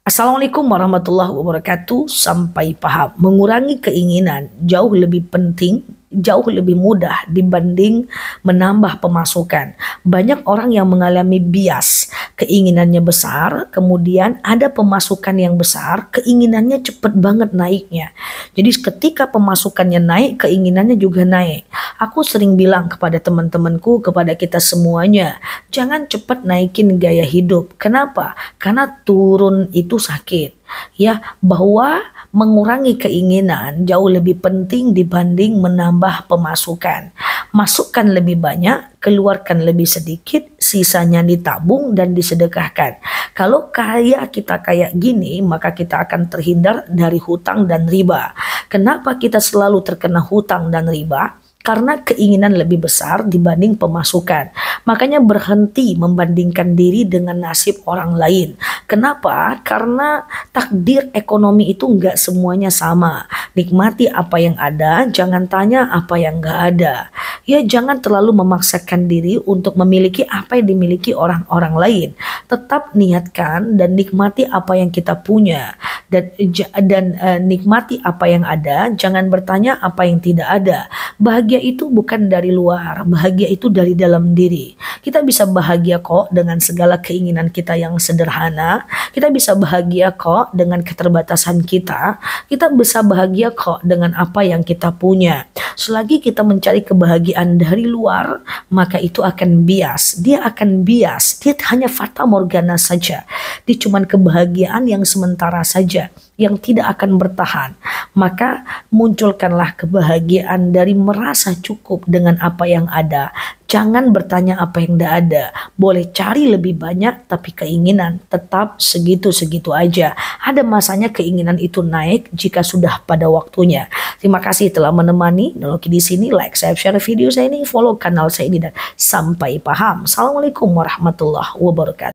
Assalamualaikum warahmatullahi wabarakatuh. Sampai paham. Mengurangi keinginan jauh lebih penting jauh lebih mudah dibanding menambah pemasukan. Banyak orang yang mengalami bias, keinginannya besar, kemudian ada pemasukan yang besar, keinginannya cepat banget naiknya. Jadi ketika pemasukannya naik, keinginannya juga naik. Aku sering bilang kepada teman-temanku, kepada kita semuanya, jangan cepat naikin gaya hidup. Kenapa? Karena turun itu sakit. Ya, bahwa mengurangi keinginan jauh lebih penting dibanding menambah pemasukan. Masukkan lebih banyak, keluarkan lebih sedikit, sisanya ditabung dan disedekahkan. Kalau kaya kita kayak gini, maka kita akan terhindar dari hutang dan riba. Kenapa kita selalu terkena hutang dan riba? karena keinginan lebih besar dibanding pemasukan. Makanya berhenti membandingkan diri dengan nasib orang lain. Kenapa? Karena takdir ekonomi itu nggak semuanya sama. Nikmati apa yang ada, jangan tanya apa yang nggak ada. Ya jangan terlalu memaksakan diri untuk memiliki apa yang dimiliki orang-orang lain. Tetap niatkan dan nikmati apa yang kita punya dan dan uh, nikmati apa yang ada, jangan bertanya apa yang tidak ada. Bahagia itu bukan dari luar, bahagia itu dari dalam diri. Kita bisa bahagia kok dengan segala keinginan kita yang sederhana. Kita bisa bahagia kok dengan keterbatasan kita. Kita bisa bahagia kok dengan apa yang kita punya. Selagi kita mencari kebahagiaan dari luar, maka itu akan bias. Dia akan bias. Dia hanya fata morgana saja. Dia cuma kebahagiaan yang sementara saja yang tidak akan bertahan. Maka munculkanlah kebahagiaan dari merasa cukup dengan apa yang ada. Jangan bertanya apa yang tidak ada. Boleh cari lebih banyak tapi keinginan tetap segitu-segitu aja. Ada masanya keinginan itu naik jika sudah pada waktunya. Terima kasih telah menemani. Noloki di sini like, subscribe, share video saya ini, follow kanal saya ini dan sampai paham. Assalamualaikum warahmatullahi wabarakatuh.